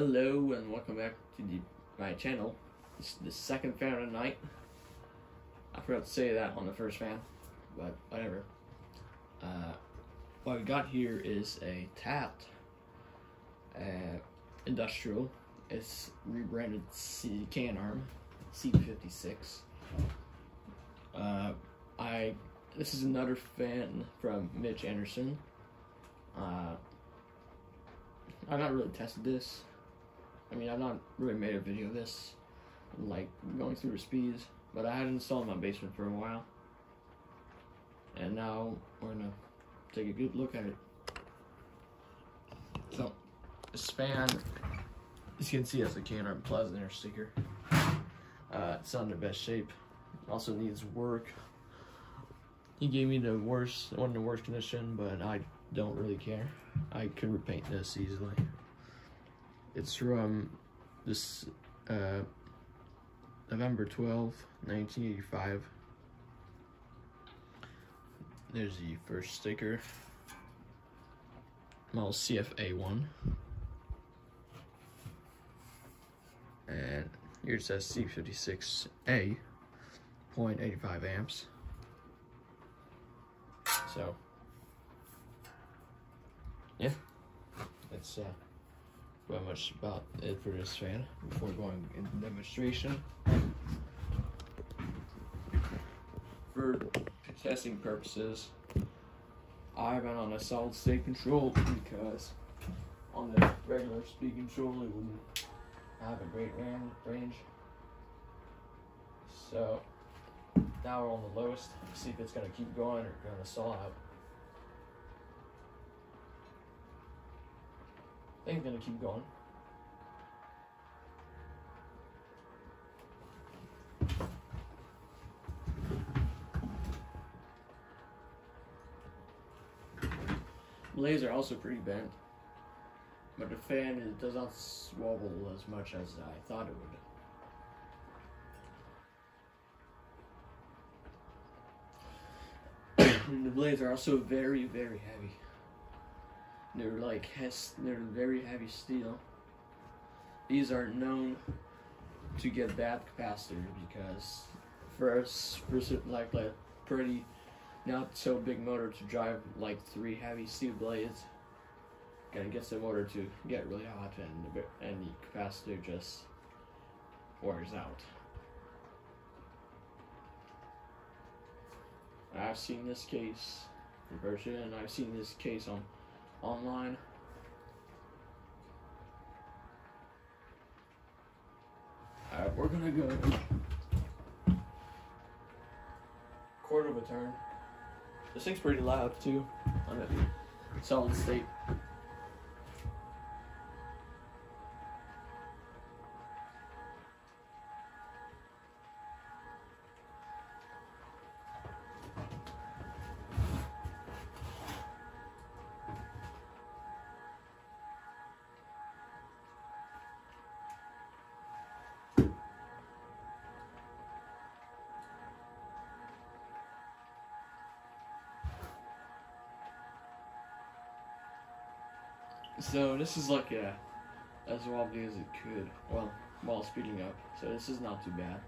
Hello and welcome back to the, my channel. It's the second fan of the night. I forgot to say that on the first fan, but whatever. Uh, what we got here is a TAT uh, Industrial. It's rebranded C Canarm C56. Uh, I this is another fan from Mitch Anderson. Uh, I've not really tested this. I mean, I've not really made a video of this, like going through the speeds, but I had it installed in my basement for a while. And now we're gonna take a good look at it. So, this fan, as you can see, has a Canarm Pleasant sticker. Uh, it's not in the best shape. Also needs work. He gave me the worst, one in the worst condition, but I don't really care. I could repaint this easily. It's from this uh, November 12, 1985. There's the first sticker. Model CFA1. And here it says C56A, 0.85 amps. So, yeah, it's uh, much about it for this fan before going into demonstration. For testing purposes, I ran on a solid state control because on the regular speed control it wouldn't have a great range. So now we're on the lowest. See if it's gonna keep going or gonna stall out. I gonna keep going. Blades are also pretty bent, but the fan does not swivel as much as I thought it would. the blades are also very, very heavy. They're like they're very heavy steel. These are known to get bad capacitor because us, for like a pretty not so big motor to drive like three heavy steel blades, of gets the motor to get really hot and the, and the capacitor just wears out. I've seen this case in person, and I've seen this case on online. Alright, we're gonna go quarter of a turn. This thing's pretty loud too on a solid state. So this is like a, as wobbly as it could, well, while speeding up. So this is not too bad.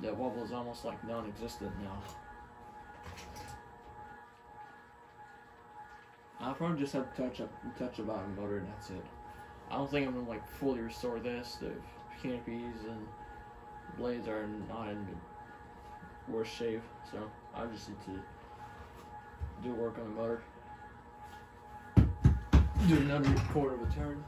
The wobble is almost like non-existent now. I'll probably just have to touch up, touch the bottom motor, and that's it. I don't think I'm gonna like fully restore this. The canopies and blades are not in worst shape, so I just need to do work on the motor. Do another quarter of a turn.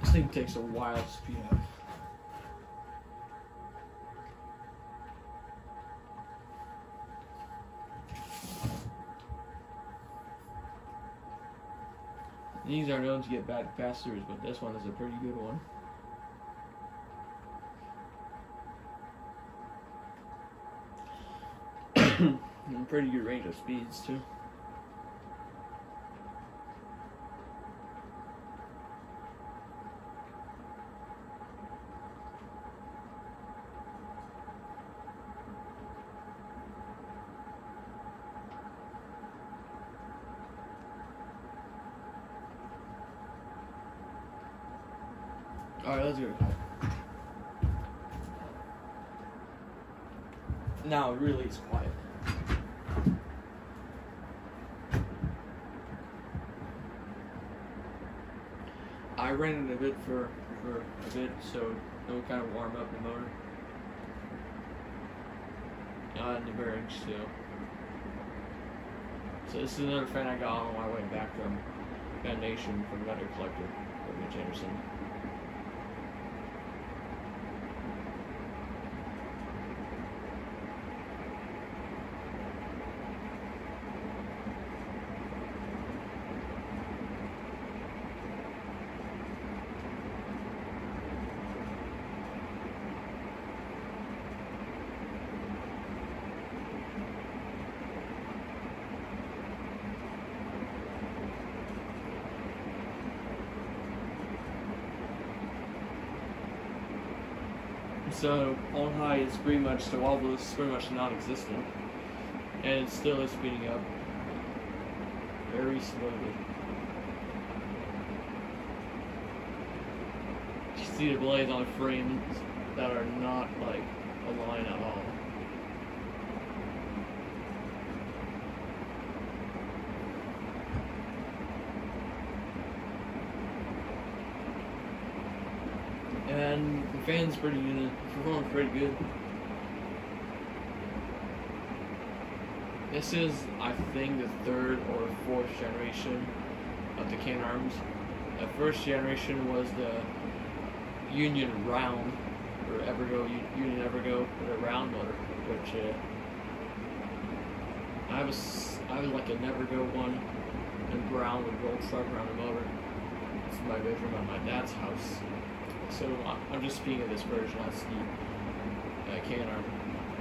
This thing takes a while to speed up. These are known to get bad capacitors, but this one is a pretty good one. pretty good range of speeds too. Alright, let's go. Now it really is quiet. I ran it a bit for for a bit, so it would kind of warm up the motor. And the bearings too. So this is another fan I got on my way back from Fan Nation from Gutter Collector, Mitch Anderson. So on high is pretty much the wobble is pretty much non-existent, and it still is speeding up very slowly. You see the blades on frames that are not like aligned at all. and the fan's pretty good. Performs pretty good. This is, I think, the third or fourth generation of the Canarms. The first generation was the Union Round, or Evergo, Union Evergo, with a round motor, which uh, I was, I was like a Nevergo one in brown with gold stripe around the motor. It's my bedroom at my dad's house. So I'm just speaking of this version. That's the uh, arm.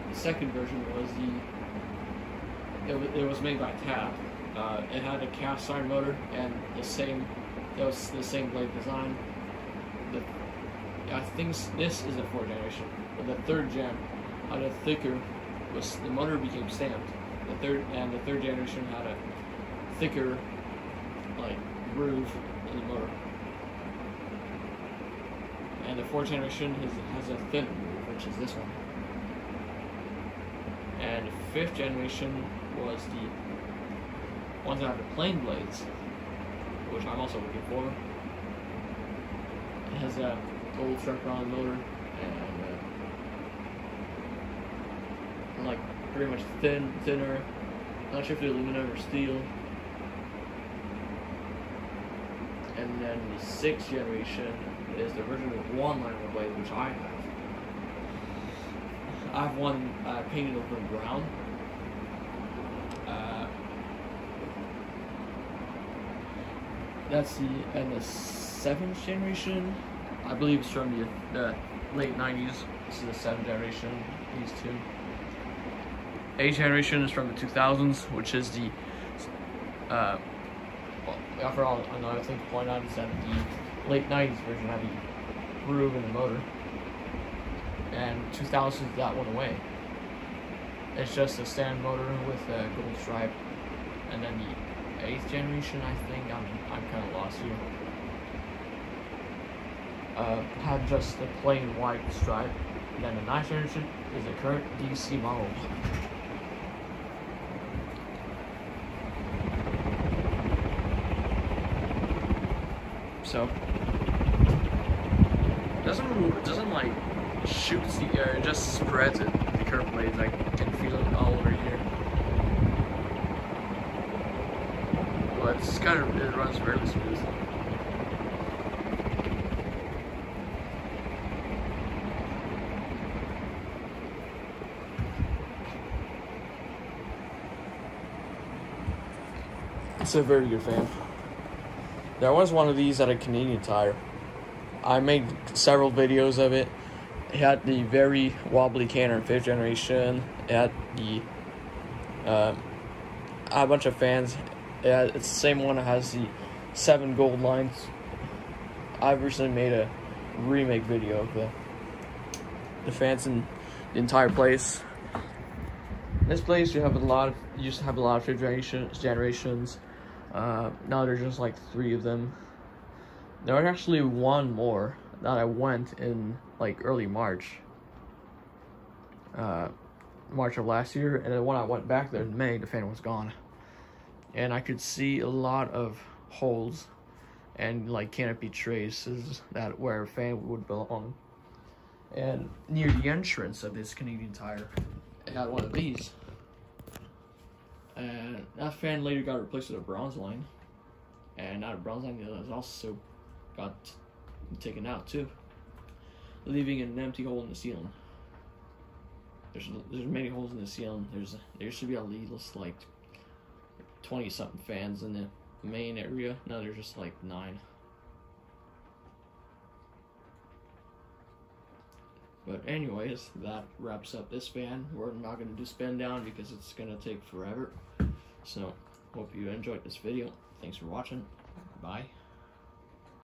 The second version was the. It, was, it was made by TAP. Uh, it had a cast iron motor and the same. That was the same blade design. The I think this is the fourth generation, but the third gen had a thicker. Was the motor became stamped. The third and the third generation had a thicker, like groove in the motor and the fourth generation has, has a thin which is this one. And fifth generation was the ones that have the plain blades, which I'm also looking for. It has a gold stripe on the motor and uh, like pretty much thin, thinner. Not sure if they're aluminum or steel. And then the sixth generation is the original one liner blade, which I have. I have one uh, painted over in brown. Uh, that's the and the seventh generation. I believe it's from the, the late '90s. This is the seventh generation. These two. Eighth generation is from the 2000s, which is the. Uh, well, overall, another thing to point out is that the late 90s version had the groove in the motor. And 2000 that went away. It's just a standard motor with a gold stripe. And then the 8th generation, I think, I'm, I'm kind of lost here. Uh, had just the plain white stripe. And then the 9th generation is the current DC model. So doesn't doesn't like shoots the air, it just spreads it. The curve blades, I can feel it all over here. But it's kind of it runs fairly smooth. It's a very good fan. There was one of these at a Canadian Tire. I made several videos of it. It had the very wobbly canner fifth generation. It had the uh, had a bunch of fans. It it's the same one that has the seven gold lines. I've recently made a remake video of the the fans in the entire place. This place you have a lot of used to have a lot of generations generations. Uh, now there's just like three of them. There was actually one more that I went in like early March. Uh, March of last year, and then when I went back there in May, the fan was gone, and I could see a lot of holes and like canopy traces that where a fan would belong. And near the entrance of this Canadian Tire, it had one of these. And that fan later got replaced with a bronze line. And that bronze line was also got taken out too, leaving an empty hole in the ceiling. There's there's many holes in the ceiling. There's there should be at least like twenty something fans in the main area. Now there's just like nine. But anyways, that wraps up this fan. We're not going to do spin down because it's going to take forever. So, hope you enjoyed this video. Thanks for watching. Bye.